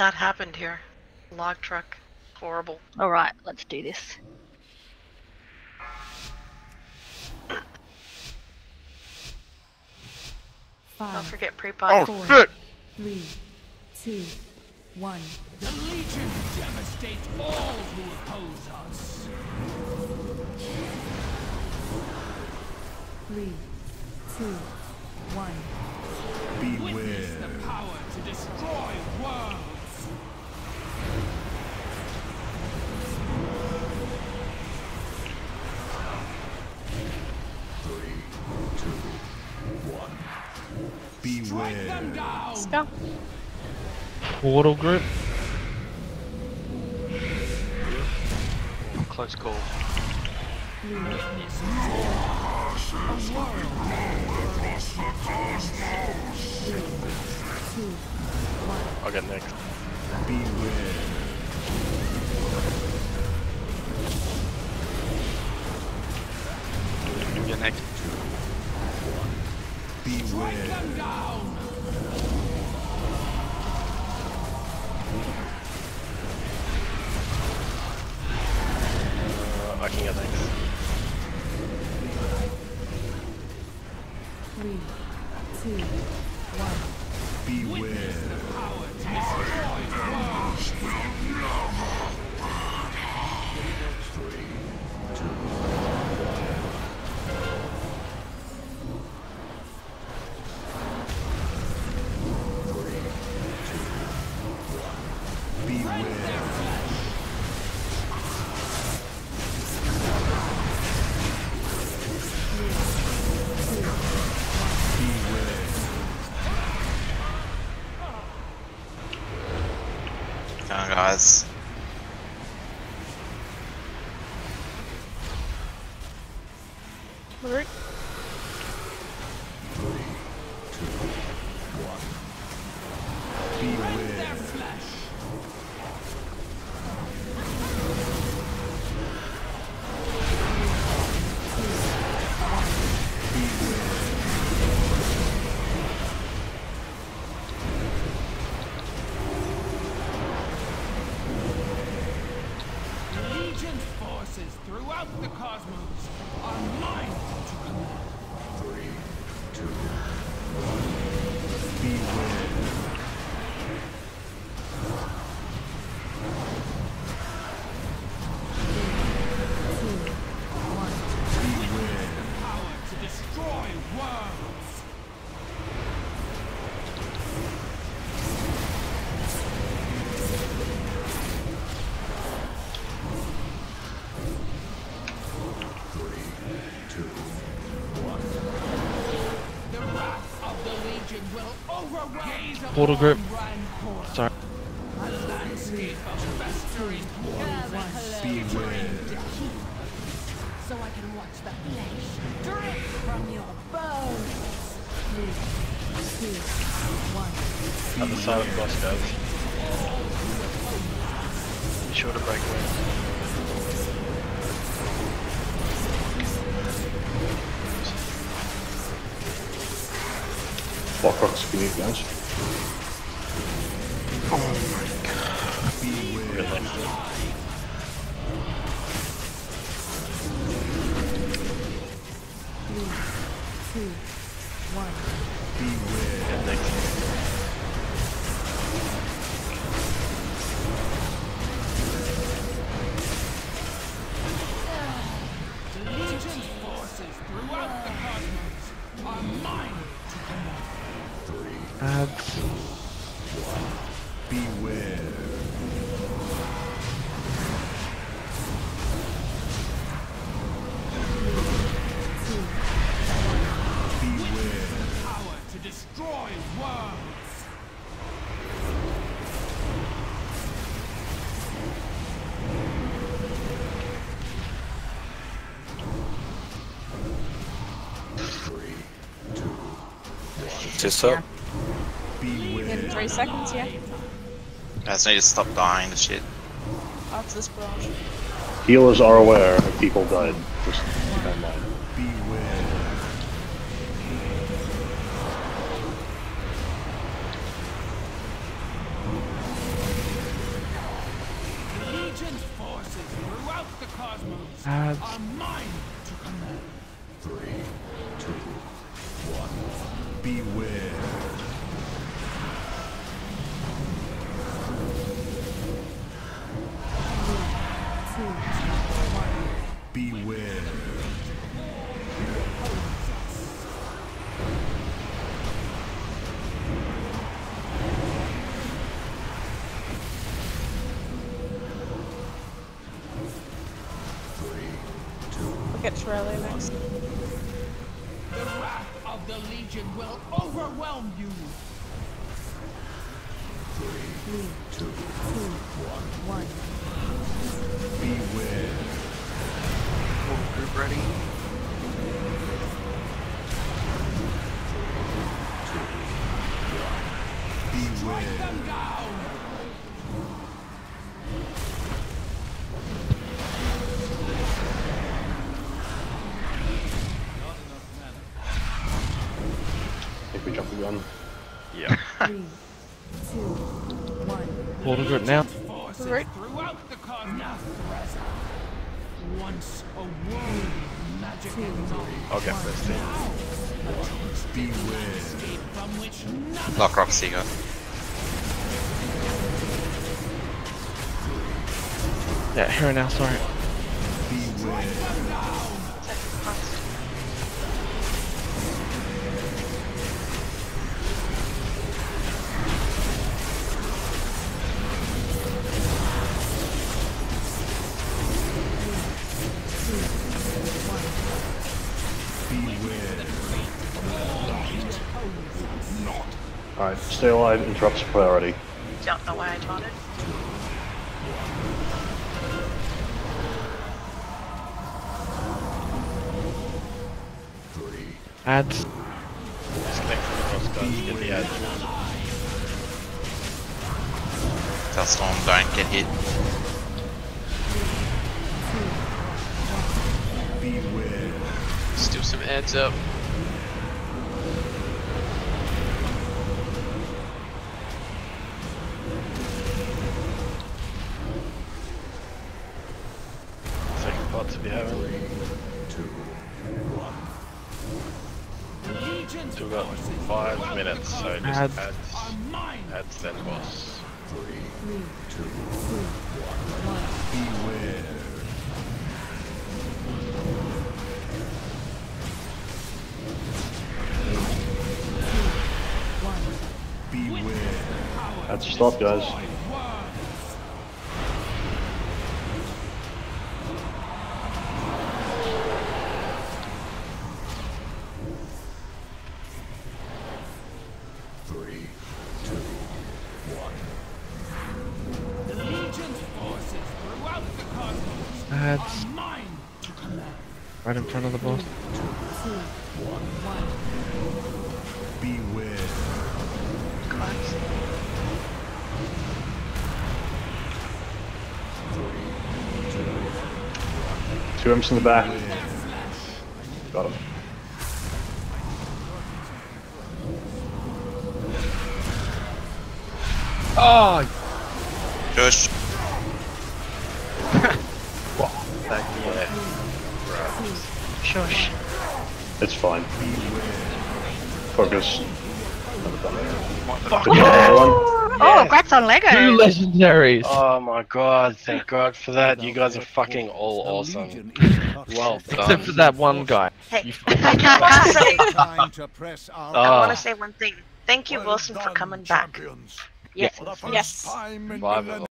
That happened here. Log truck. Horrible. Alright, let's do this. Don't forget pre-pot. Four. shit! three, two, one. The Legion devastates all who oppose us. Three, two, one. Witness the power to destroy worlds. Strike them down. Go. Portal grip. Close call. Witness a world Two, one. I'll get next. You get next. Strike them down. I can get next. Three, two, one. Witness the power to destroy worlds. On, guys. Alright. The cosmos are mine to command. Two, Portal grip. Sorry. So I can watch the flesh drip from your bones. The the boss, guys. Be sure to break away. What rocks can you guys? We'll Just up. In three seconds, yeah. Guys need to stop dying to shit. After this barrage. Healers are aware if people died. Just keep that in mind. Look at Shirley next. The wrath of the Legion will overwhelm you. Three, two, one. Beware. Three, two, one. Water grip now. Forces Right. throughout the cosmos. Once a world of magic and knowledge. I'll get first thing. Beware. Escape from which Lock Roxy go. Yeah, here now, sorry. Beware. Alright, stay alive interrupts priority. Don't know why I taught it. Ads. Disconnect from the cross guns, get the ads. Tell Storm don't get hit. Beware. Still some ads up. Second pots if you haven't. Two, one. the Legion's Still got five minutes, the so just Ads. ads, are mine. ads then boss. Three, Three, two, two, one. beware. One. Beware. That's a stop, guys. Right in front of the boss. Two, one. Beware. Two imps in the back. Got him. Oh, ah! Josh. Shush. It's fine. Focus. Fuck. Everyone. Oh, congrats on Lego. two legendaries. Oh my god, thank god for that. You guys are fucking all awesome. Well Except for that one guy. Hey, I gotta say, Time to press our I want Ah. to say one thing. Thank you, Wilson, for coming back. champions. Yes. For Yes.